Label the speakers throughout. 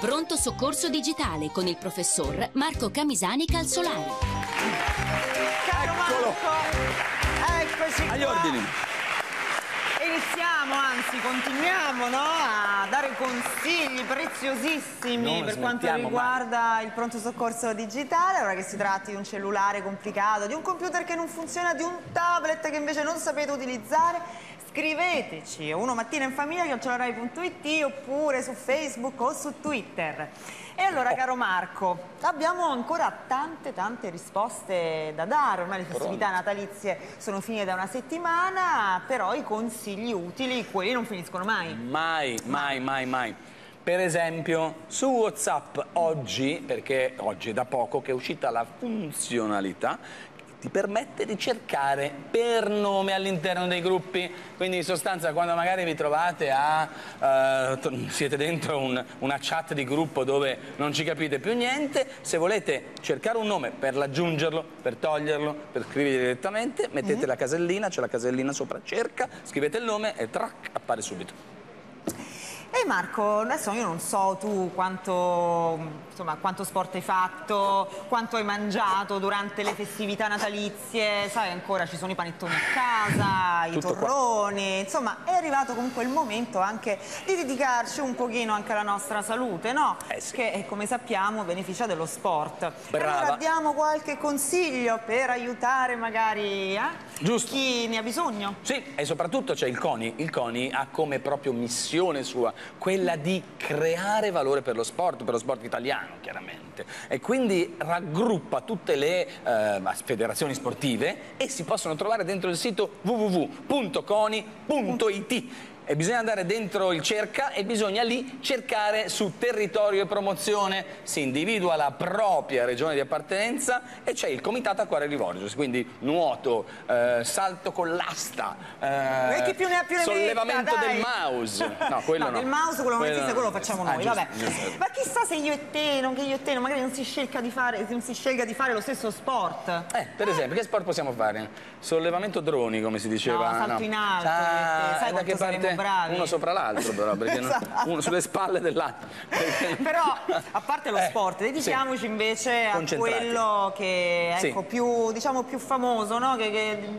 Speaker 1: Pronto soccorso digitale con il professor Marco Camisani Calzolari.
Speaker 2: Caro
Speaker 3: Eccolo.
Speaker 2: Marco, eccoci
Speaker 3: Agli
Speaker 2: qua.
Speaker 3: ordini.
Speaker 2: Iniziamo, anzi continuiamo no, a dare consigli preziosissimi
Speaker 3: Non
Speaker 2: per quanto riguarda il pronto soccorso digitale, ora che si tratti di un cellulare complicato, di un computer che non funziona, di un tablet che invece non sapete utilizzare. Scriveteci uno mattina in famiglia oppure su Facebook o su Twitter. E allora, caro Marco, abbiamo ancora tante tante risposte da dare, ormai le festività natalizie sono finite da una settimana, però i consigli utili, quelli non finiscono mai.
Speaker 3: Mai, mai, mai, mai. Per esempio, su WhatsApp oggi, perché oggi è da poco che è uscita la funzionalità ti permette di cercare per nome all'interno dei gruppi. Quindi in sostanza quando magari vi trovate a t- siete dentro un- una chat di gruppo dove non ci capite più niente, se volete cercare un nome per aggiungerlo, per toglierlo, per scrivere direttamente, mettete la casellina, c'è la casellina sopra cerca, scrivete il nome e trac appare subito.
Speaker 2: E Marco, adesso io non so tu quanto, insomma, quanto sport hai fatto, quanto hai mangiato durante le festività natalizie, sai ancora ci sono i panettoni a casa, i
Speaker 3: Tutto qua.
Speaker 2: torroni, insomma è arrivato comunque il momento anche di dedicarci un pochino anche alla nostra salute, no?
Speaker 3: Eh sì.
Speaker 2: Che eh, come sappiamo beneficia dello sport.
Speaker 3: Brava.
Speaker 2: Allora diamo qualche consiglio per aiutare magari eh,
Speaker 3: Giusto.
Speaker 2: chi ne ha bisogno.
Speaker 3: Sì, e soprattutto c'è il CONI. Il CONI ha come proprio missione sua quella di creare valore per lo sport, per lo sport italiano chiaramente. E quindi raggruppa tutte le eh, federazioni sportive e si possono trovare dentro il sito www.coni.it. E bisogna andare dentro il cerca e bisogna lì cercare su territorio e promozione. Si individua la propria regione di appartenenza e c'è il comitato a quale rivolgersi. Quindi nuoto, eh, salto con l'asta, eh,
Speaker 2: E ne
Speaker 3: sollevamento
Speaker 2: metta,
Speaker 3: del mouse. No, quello no.
Speaker 2: del mouse, quello non esiste, quello lo facciamo
Speaker 3: Ah,
Speaker 2: noi,
Speaker 3: giusto,
Speaker 2: vabbè.
Speaker 3: giusto.
Speaker 2: Ma chissà se io e te, non che io e te, magari non si scelga di fare, non si scelga di fare lo stesso sport.
Speaker 3: Eh, per esempio, che sport possiamo fare? Sollevamento droni, come si diceva.
Speaker 2: No, salto in alto,
Speaker 3: Ah,
Speaker 2: sai
Speaker 3: da che parte?
Speaker 2: Bravi?
Speaker 3: Uno sopra l'altro, però, perché non-
Speaker 2: Esatto.
Speaker 3: uno sulle spalle dell'altro. Perché-
Speaker 2: Però, a parte lo
Speaker 3: Eh,
Speaker 2: sport, dedichiamoci invece a quello che è
Speaker 3: Sì.
Speaker 2: ecco, più, diciamo, più famoso, no? che,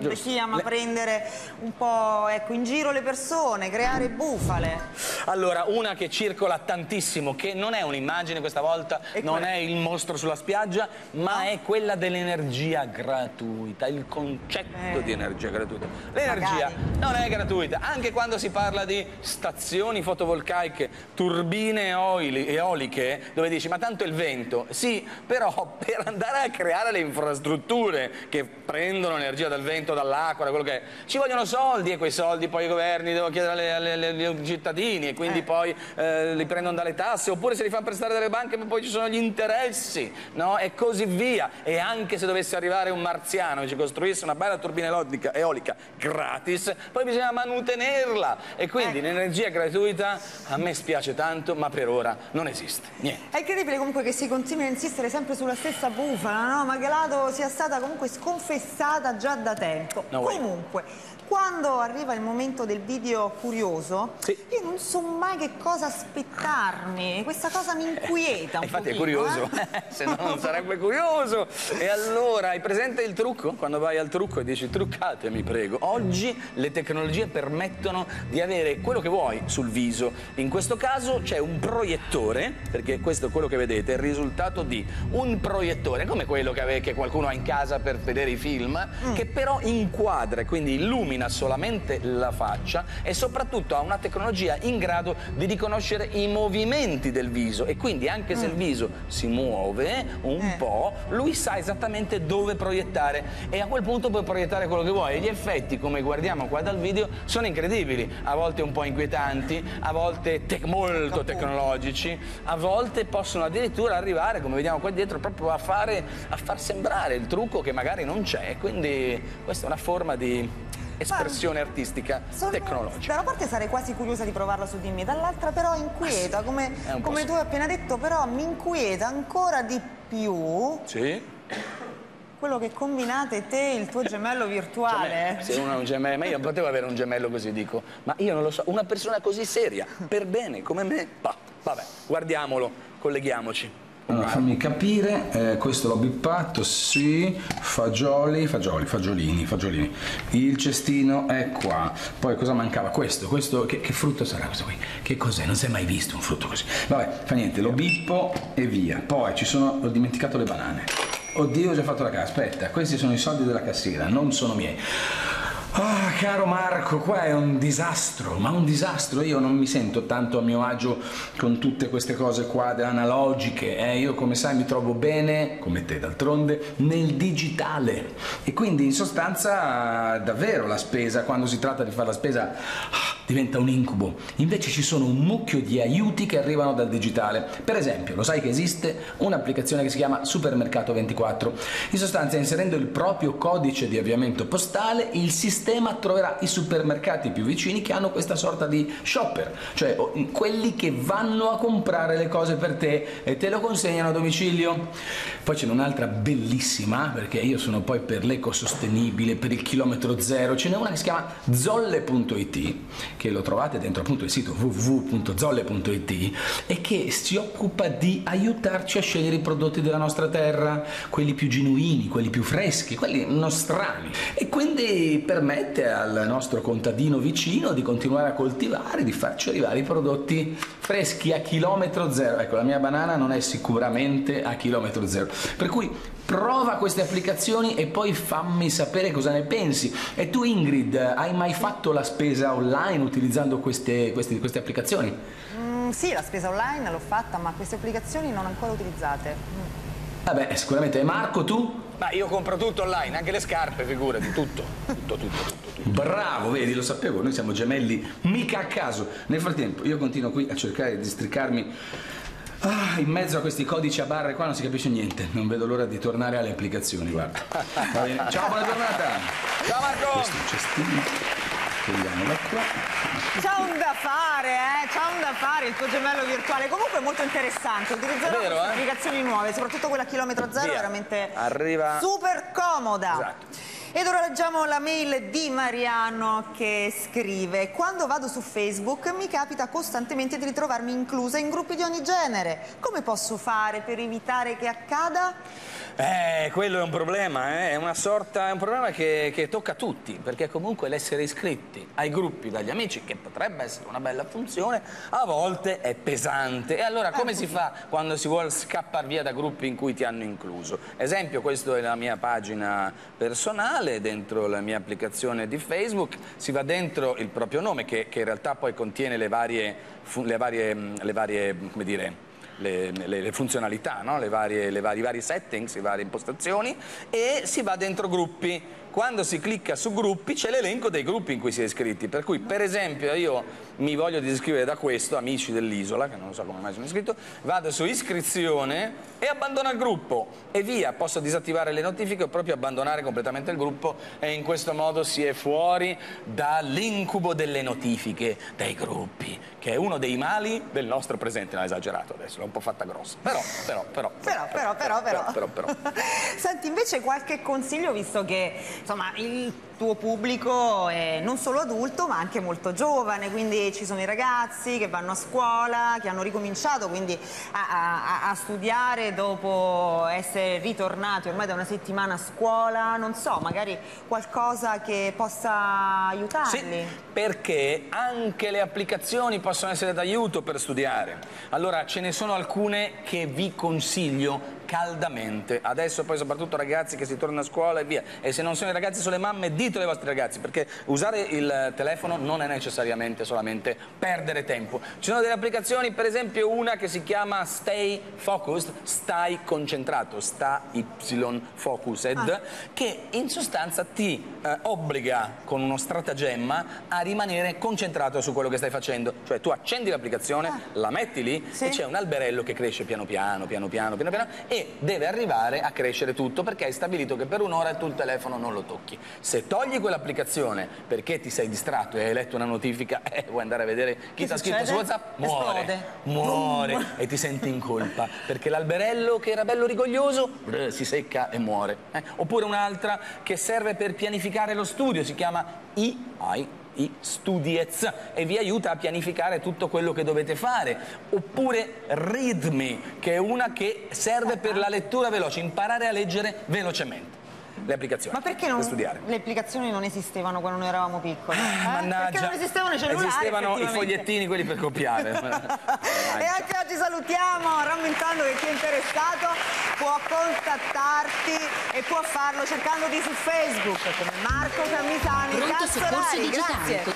Speaker 2: che si ama
Speaker 3: Le-
Speaker 2: prendere un po' ecco, in giro le persone, creare bufale.
Speaker 3: Allora, una che circola tantissimo, che non è un'immagine questa volta,
Speaker 2: E
Speaker 3: non
Speaker 2: qual è?
Speaker 3: il mostro sulla spiaggia, ma è quella dell'energia gratuita, il concetto
Speaker 2: Eh.
Speaker 3: di energia gratuita. L'energia non è gratuita, anche quando si parla di stazioni fotovoltaiche, turbine eoli- eoliche, dove dici ma tanto il vento. Sì, però per andare a creare le infrastrutture che prendono energia dal vento, dall'acqua, da quello che è, ci vogliono soldi e quei soldi poi i governi devono chiedere ai cittadini e quindi
Speaker 2: Eh.
Speaker 3: poi eh, li prendono dalle tasse oppure se li fanno prestare dalle banche ma poi ci sono gli interessi no? e così via e anche se dovesse arrivare un marziano e ci costruisse una bella turbina eolica, eolica gratis poi bisogna manutenerla e quindi
Speaker 2: Ecco.
Speaker 3: l'energia gratuita a me spiace tanto ma per ora non esiste niente
Speaker 2: È incredibile comunque che si continui a insistere sempre sulla stessa bufala, no? Malgrado sia stata comunque sconfessata già da tempo.
Speaker 3: No
Speaker 2: comunque, quando arriva il momento del video curioso,
Speaker 3: Sì.
Speaker 2: io non so mai che cosa aspettarmi. Questa cosa mi inquieta
Speaker 3: Eh, infatti è
Speaker 2: pochino,
Speaker 3: curioso,
Speaker 2: eh.
Speaker 3: se no non sarebbe curioso. E allora, hai presente il trucco? Quando vai al trucco e dici truccatemi, prego. Oggi le tecnologie permettono di avere quello che vuoi sul viso. In questo caso c'è un proiettore, perché questo è quello che vedete, è il risultato di un proiettore, come quello che, ave- che qualcuno ha in casa per vedere i film, che però inquadra, e quindi illumina solamente la faccia e soprattutto ha una tecnologia in grado di riconoscere i movimenti del viso e quindi anche se il viso si muove un
Speaker 2: Eh.
Speaker 3: po', lui sa esattamente dove proiettare e a quel punto puoi proiettare quello che vuoi. E gli effetti, come guardiamo qua dal video, sono incredibili, a volte un po' inquietanti, a volte te- molto tecnologici, a volte possono addirittura arrivare, come vediamo qua dietro, proprio a, fare, a far sembrare il trucco che magari non c'è. Quindi questa è una forma di espressione artistica
Speaker 2: Sono-
Speaker 3: tecnologica.
Speaker 2: Da una parte sarei quasi curiosa di provarla su di me, dall'altra però inquieta, come,
Speaker 3: po'
Speaker 2: come
Speaker 3: sì.
Speaker 2: tu hai appena detto, però mi inquieta ancora di più
Speaker 3: Sì.
Speaker 2: Quello che combinate te e il tuo gemello virtuale.
Speaker 3: Se uno ha un gemello, ma io non potevo avere un gemello così, dico, ma io non lo so, una persona così seria, per bene, come me, bah, vabbè, guardiamolo. colleghiamoci.
Speaker 4: Allora, fammi capire, eh, questo l'ho bippato, sì, fagioli, fagioli, fagiolini, fagiolini. Il cestino è qua. Poi cosa mancava? Questo, questo, che, che frutto sarà questo qui? Che cos'è? Non si è mai visto un frutto così. Vabbè, fa niente, lo bippo e via. Poi ci sono, ho dimenticato le banane. Oddio, ho già fatto la casa. Aspetta, questi sono i soldi della cassiera, non sono miei. Ah, caro Marco, qua è un disastro, ma un disastro. Io non mi sento tanto a mio agio con tutte queste cose qua analogiche. Eh? Io, come sai, mi trovo bene, come te d'altronde, nel digitale. E quindi, in sostanza, davvero la spesa, quando si tratta di fare la spesa, ah, diventa un incubo. Invece ci sono un mucchio di aiuti che arrivano dal digitale. Per esempio, lo sai che esiste un'applicazione che si chiama Supermercato 24. In sostanza, inserendo il proprio codice di avviamento postale, il sistema troverà i supermercati più vicini che hanno questa sorta di shopper, cioè quelli che vanno a comprare le cose per te e te lo consegnano a domicilio. Poi c'è un'altra bellissima, perché io sono poi per l'ecosostenibile, per il chilometro zero, ce n'è una che si chiama zolle.it, che lo trovate dentro appunto il sito www.zolle.it e che si occupa di aiutarci a scegliere i prodotti della nostra terra, quelli più genuini, quelli più freschi, quelli nostrani. E quindi per me permette al nostro contadino vicino di continuare a coltivare, di farci arrivare i prodotti freschi a chilometro zero. Ecco, la mia banana non è sicuramente a chilometro zero. Per cui prova queste applicazioni e poi fammi sapere cosa ne pensi. E tu Ingrid, hai mai fatto la spesa online utilizzando queste, queste, queste applicazioni?
Speaker 2: Mm, sì, la spesa online l'ho fatta, ma queste applicazioni non ancora utilizzate. Mm.
Speaker 4: Vabbè, sicuramente. Marco, tu?
Speaker 3: Ma io compro tutto online, anche le scarpe, figurati, tutto. Tutto, tutto, tutto. tutto.
Speaker 4: Bravo, vedi, lo sapevo, noi siamo gemelli mica a caso. Nel frattempo, io continuo qui a cercare di districarmi Ah, in mezzo a questi codici a barre qua non si capisce niente. Non vedo l'ora di tornare alle applicazioni, guarda. Ciao, buona giornata.
Speaker 3: Ciao Marco.
Speaker 4: Questo è un cestino. Togliamo da qua.
Speaker 2: C'ha un da fare, eh? C'ha un da fare il tuo gemello virtuale. Comunque è molto interessante. Utilizzerò vero, eh? applicazioni nuove, soprattutto quella a chilometro zero, Via. veramente
Speaker 3: Arriva...
Speaker 2: super comoda.
Speaker 3: Esatto.
Speaker 2: Ed ora leggiamo la mail di Mariano che scrive Quando vado su Facebook mi capita costantemente di ritrovarmi inclusa in gruppi di ogni genere. Come posso fare per evitare che accada?
Speaker 3: Eh, quello è un problema, eh? è una sorta, è un problema che, che tocca a tutti, perché comunque l'essere iscritti ai gruppi dagli amici, che potrebbe essere una bella funzione, a volte è pesante. E allora come si fa quando si vuole scappare via da gruppi in cui ti hanno incluso? Esempio, questa è la mia pagina personale, dentro la mia applicazione di Facebook, si va dentro il proprio nome, che, che in realtà poi contiene le varie, le varie, le varie come dire, le, le, le funzionalità, no? varie, le vari, i vari settings, le varie impostazioni e si va dentro gruppi quando si clicca su gruppi c'è l'elenco dei gruppi in cui si è iscritti, per cui per esempio io mi voglio disiscrivere da questo, amici dell'isola, che non so come mai sono iscritto, vado su iscrizione e abbandono il gruppo. E via, posso disattivare le notifiche o proprio abbandonare completamente il gruppo e in questo modo si è fuori dall'incubo delle notifiche, dei gruppi, che è uno dei mali del nostro presente, non esagerato adesso, l'ho un po' fatta grossa, però, però, però,
Speaker 2: però, però, però, però,
Speaker 3: però, però.
Speaker 2: Senti, invece qualche consiglio, visto che insomma il tuo pubblico è non solo adulto ma anche molto giovane, quindi ci sono i ragazzi che vanno a scuola, che hanno ricominciato quindi a, a, a studiare dopo essere ritornati ormai da una settimana a scuola, non so, magari qualcosa che possa aiutarli.
Speaker 3: Sì, perché anche le applicazioni possono essere d'aiuto per studiare. Allora ce ne sono alcune che vi consiglio caldamente. Adesso poi soprattutto ragazzi che si tornano a scuola e via. E se non sono i ragazzi, sono le mamme, ditelo ai vostri ragazzi, perché usare il telefono non è necessariamente solamente perdere tempo. Ci sono delle applicazioni, per esempio una che si chiama Stay Focused, stai concentrato, sta Y focused, ah. che in sostanza ti eh, obbliga con uno stratagemma a rimanere concentrato su quello che stai facendo. Cioè tu accendi l'applicazione, ah. la metti lì sì. e c'è un alberello che cresce piano piano, piano piano, piano piano e deve arrivare a crescere tutto perché hai stabilito che per un'ora tu il telefono non lo tocchi. Se togli quell'applicazione perché ti sei distratto e hai letto una notifica e eh, vuoi andare a vedere chi ti ha scritto su WhatsApp, muore, Esplode. muore e ti senti in colpa perché l'alberello che era bello rigoglioso si secca e muore. Eh? Oppure un'altra che serve per pianificare lo studio, si chiama EI i Studiez e vi aiuta a pianificare tutto quello che dovete fare. Oppure Readme, che è una che serve per la lettura veloce, imparare a leggere velocemente le applicazioni
Speaker 2: Ma perché non,
Speaker 3: per studiare.
Speaker 2: le applicazioni non esistevano quando noi eravamo piccoli? eh?
Speaker 3: Mannaggia.
Speaker 2: Perché non esistevano i cellulari?
Speaker 3: Esistevano i fogliettini, quelli per copiare.
Speaker 2: E anche oggi salutiamo rammentando che chi è interessato può contattarti e può farlo cercandoti su Facebook come Marco Camisani
Speaker 1: Pronto soccorso digitale.
Speaker 2: Grazie.